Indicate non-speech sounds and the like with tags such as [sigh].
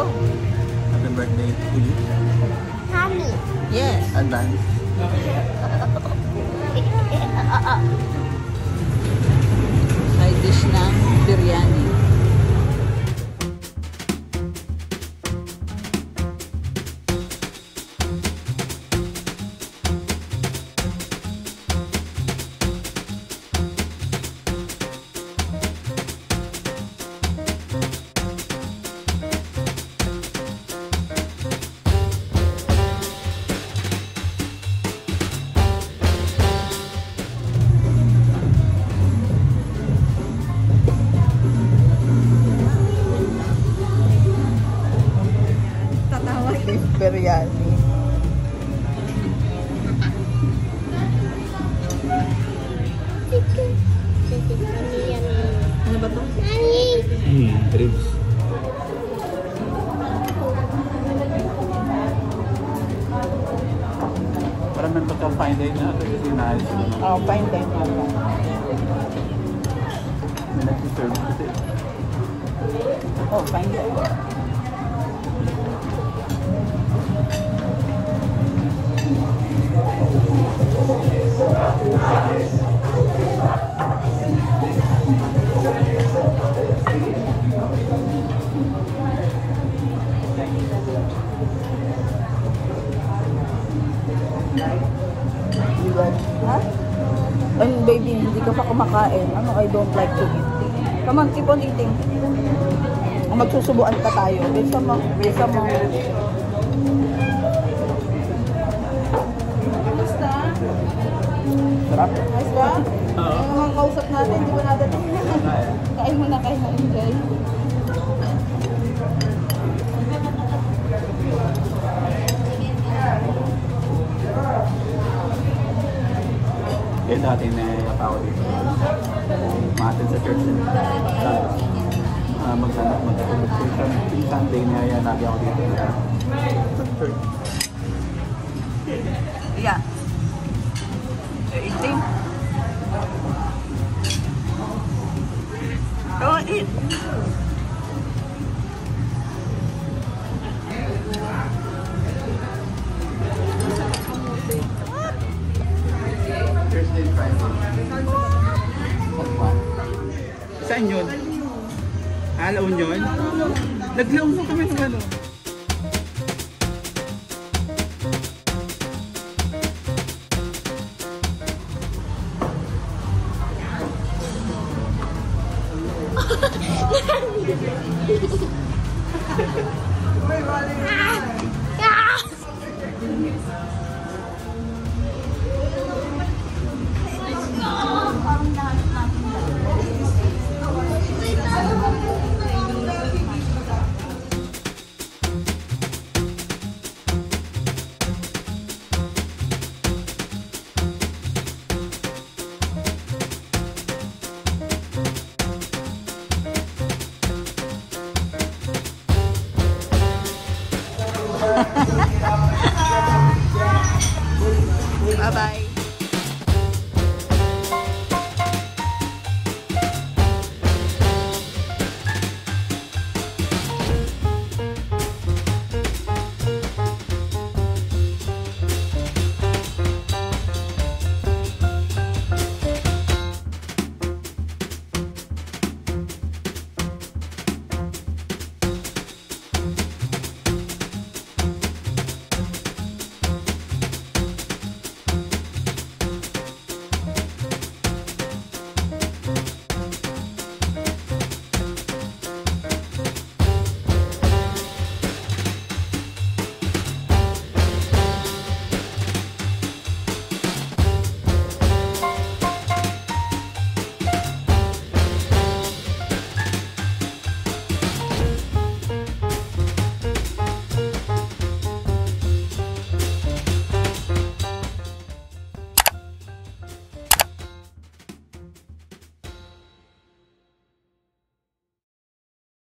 Oh, Happy birthday to you. Mommy. yes. Advance. [laughs] Side dish ng biryani. deles. Parang nagtotoong é na ito Ah, sinayos mo. Oo, oh, finding que o May nag-serve kasi. Oo, finding. Thank you. Diba? Ha? And baby, hindi ka pa kumakain. Ano, I don't like to eat. Come on, keep on eating. Magsusubuan pa tayo. Bisa mo, bisa mo. Kamusta? Sarap. Nice ba? Oo. Yung mga kausap natin, di ba natin? kain mo na, kain na, enjoy. Eh, dati na ako dito. Umatin sa church. Uh, magsanap mag Yung Sunday na yan, lagi ako dito. Yeah. Eating? On, eat. Saan yun? Ah, La Union? Naglaong kami ng ano. [laughs] Uy, vale.